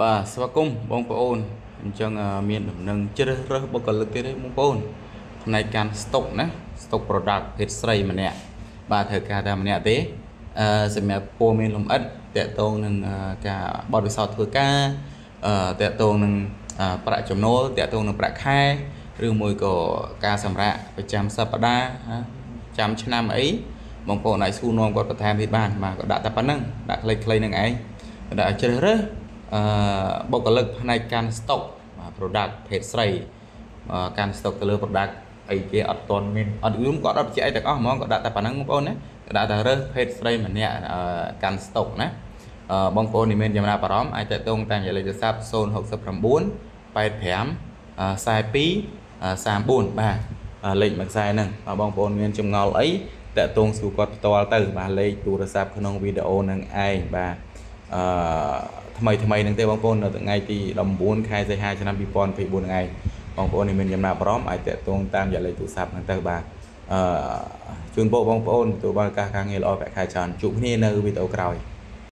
បាទស្វាគមន៍បងប្អូនអញ្ចឹងអឺមានដំណឹងជ្រើសរើសបុគ្គលិកទៀតទេបងប្អូនផ្នែកកាន់ stock ណា stock product ភេទស្រីម្នាក់បាទធ្វើការតែម្នាក់ទេអឺសម្រាប់ពលមានលំអិតតកតងនឹងអឺការបទពិសោធន៍ធ្វើការអឺតកតងនឹងអឺប្រាក់ចំណូលតកតងនឹងប្រាក់ខែឬមួយក៏ការសម្រាកប្រចាំសប្តាហ៍ណាចាំឆ្នាំអីបងប្អូនអាចសួរនាំគាត់បន្ថែមទៀតបានបាទក៏ដាក់តែប៉ុណ្្នឹងដាក់ខ្លីៗនឹងឯងដាក់ឲ្យជ្រើសរើស អឺបុគ្គលិកផ្នែកកាន់ stock បាទ product ភេទស្រីអឺកាន់ stock ទៅលើ product អីគេអត់តន់មានអត់យល់គាត់អត់បញ្ជាក់អីទាំងអស់ហ្មងគាត់ដាក់តែប៉ុណ្្នឹងបងប្អូនណាគាត់ដាក់តែរើសភេទស្រីម្នាក់អឺកាន់ stock ណាអឺបងប្អូននេះមានចំណាប់អារម្មណ៍អាចតកតងតាមលេខទូរស័ព្ទ069 85 42 34បាទអាលេខមួយខ្សែហ្នឹងបើបងប្អូនមានចម្ងល់អីតកតងសួរគាត់ផ្ទាល់ទៅបាទលេខទូរស័ព្ទក្នុងវីដេអូហ្នឹងឯងបាទអឺ ថ្មីថ្មីហ្នឹងទេបងប្អូននៅថ្ងៃទី19ខែសីហាឆ្នាំ2024ហ្នឹងឯងបងប្អូននេះមានចំណាប់អារម្មណ៍អាចតាក់ទងតាមរយៈលេខទូរស័ព្ទហ្នឹងទៅបាទអឺជូនពរបងប្អូនទទួលបានឱកាសការងារល្អប្រាក់ខែច្រើនជួបគ្នានៅវីដេអូក្រោយ